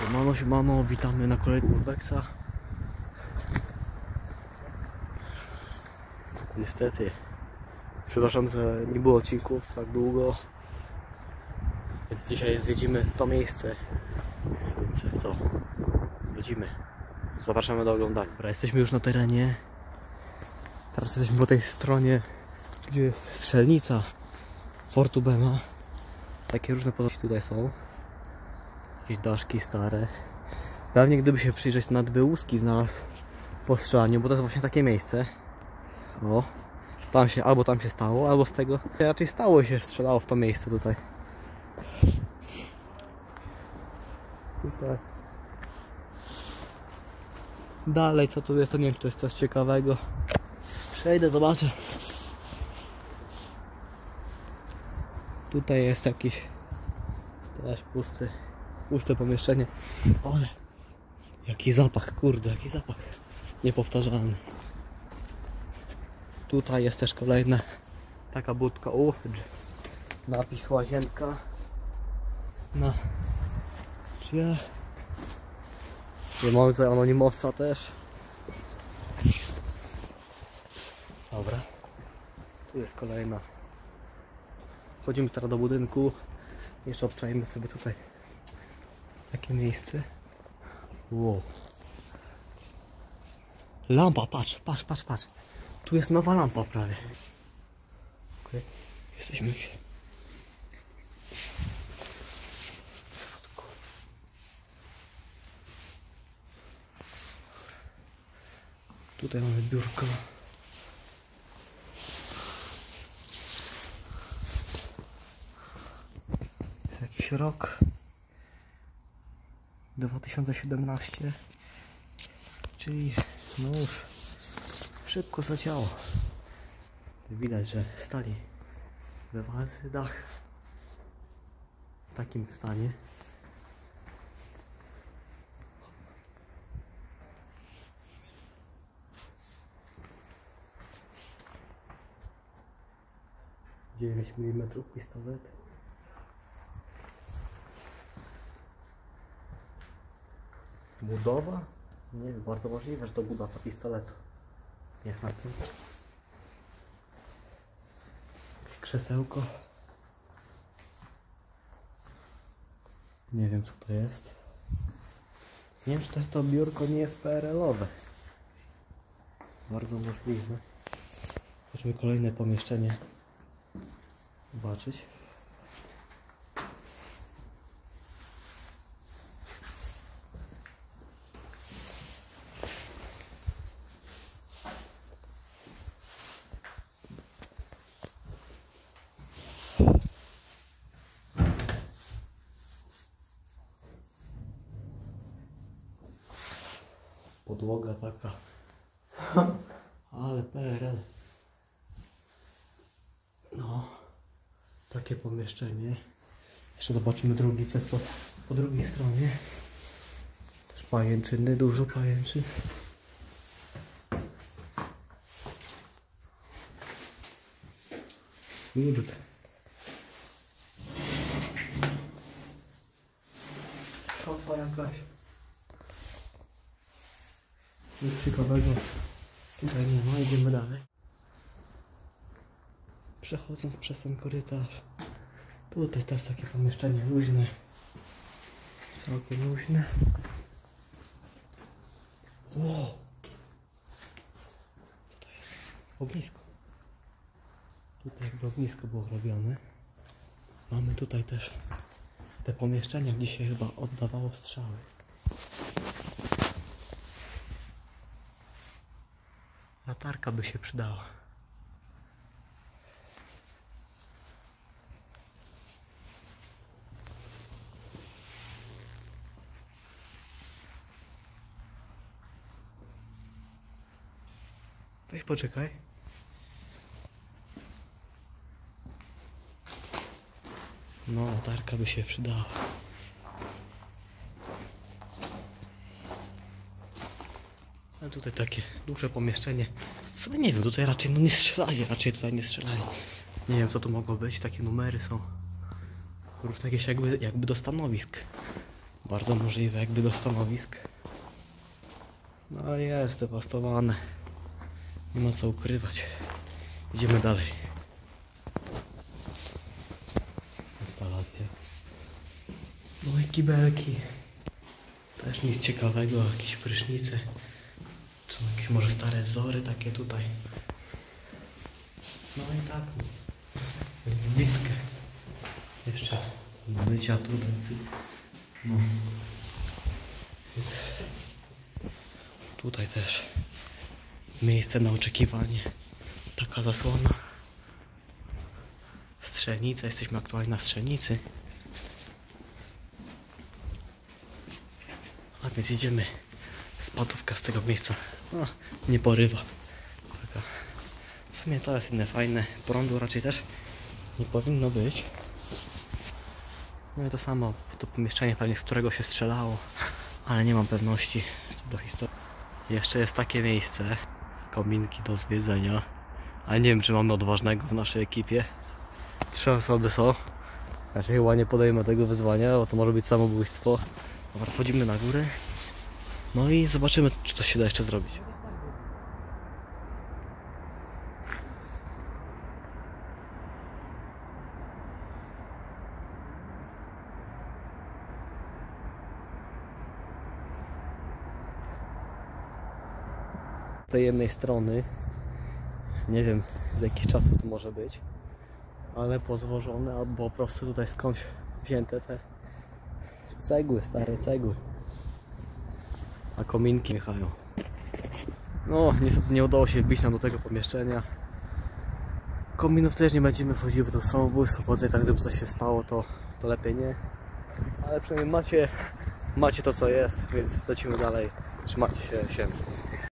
Siemano, siemano, witamy na kolejnym Urbexa. Niestety, przepraszam, że nie było odcinków tak długo. Więc dzisiaj zjedziemy to miejsce. Więc co? Lecimy. Zapraszamy do oglądania. Dobra, jesteśmy już na terenie. Teraz jesteśmy po tej stronie, gdzie jest strzelnica Fortu Bema. Takie różne pozory tutaj są. Jakieś daszki stare. Dawniej gdyby się przyjrzeć nad Bełuski znalazł po strzelaniu, bo to jest właśnie takie miejsce. O, tam się, albo tam się stało, albo z tego raczej stało się strzelało w to miejsce tutaj. Tutaj. Dalej, co tu jest, to nie wiem, czy to jest coś ciekawego. Przejdę, zobaczę. Tutaj jest jakiś też pusty, puste pomieszczenie. Ale jaki zapach, kurde, jaki zapach. Niepowtarzalny. Tutaj jest też kolejna taka budka. U, napis łazienka. Na. Gdzie? Nie mamy tutaj anonimowca też. Dobra. Tu jest kolejna. Wchodzimy teraz do budynku. Jeszcze obczajmy sobie tutaj takie miejsce. Wow. Lampa, patrz, patrz, patrz, patrz. Tu jest nowa lampa prawie. Okay. Jesteśmy już. Tutaj mamy biurko. Jest jakiś rok 2017 czyli no już szybko zaciało widać, że stali we walce dach w takim stanie. Dziewięć milimetrów pistolet Budowa? Nie wiem, bardzo możliwe, że to budowa pistoletu. Jest na tym. Krzesełko. Nie wiem co to jest. Nie wiem czy też to biurko nie jest PRL-owe. Bardzo możliwe. Chodźmy kolejne pomieszczenie zobaczyć. Podłoga taka. Ale PRL. No. Takie pomieszczenie. Jeszcze zobaczymy drugi, jest po, po drugiej stronie. Też pajęczyny, dużo pajęczyn. Kurde. Szopa jakaś. Nic ciekawego tutaj nie ma, idziemy dalej. Przechodząc przez ten korytarz, tutaj też takie pomieszczenie luźne, całkiem luźne. Wow. Co to jest? Ognisko. Tutaj jakby ognisko było robione. Mamy tutaj też te pomieszczenia, gdzie się chyba oddawało strzały. Latarka by się przydała. Weź poczekaj. No, latarka by się przydała. Tutaj takie duże pomieszczenie. W sumie nie wiem, tutaj raczej no nie strzelali, raczej tutaj nie strzelali. Nie wiem co to mogło być, takie numery są. Różne jakieś jakby, jakby do stanowisk. Bardzo możliwe jakby do stanowisk. No jest dewastowane. Nie ma co ukrywać. Idziemy dalej. Instalacja. No i kibelki. Też nic ciekawego, jakieś prysznice. Czy jakieś może stare wzory takie tutaj. No i tak. Miskę. Jeszcze do mycia tutaj. No. Więc tutaj też miejsce na oczekiwanie. Taka zasłona. Strzelnica, jesteśmy aktualnie na strzelnicy. A więc idziemy spadówka z tego miejsca. No, nie porywa. Taka. W sumie to jest inne fajne. Prądu raczej też nie powinno być. No i to samo, to pomieszczenie pewnie z którego się strzelało, ale nie mam pewności do historii. Jeszcze jest takie miejsce, kominki do zwiedzenia, ale nie wiem czy mamy odważnego w naszej ekipie. Trzy osoby są, znaczy chyba nie podejmę tego wyzwania, bo to może być samobójstwo. Dobra, wchodzimy na górę, no i zobaczymy czy coś się da jeszcze zrobić. tej jednej strony nie wiem z jakich czasów to może być ale pozłożone albo po prostu tutaj skądś wzięte te cegły, stare cegły a kominki jechają. No niestety nie udało się wbić nam do tego pomieszczenia. Kominów też nie będziemy wchodziły, bo to samobójstwo wchodzę tak gdyby coś się stało to, to lepiej nie. Ale przynajmniej macie macie to co jest więc lecimy dalej. Trzymajcie się, siema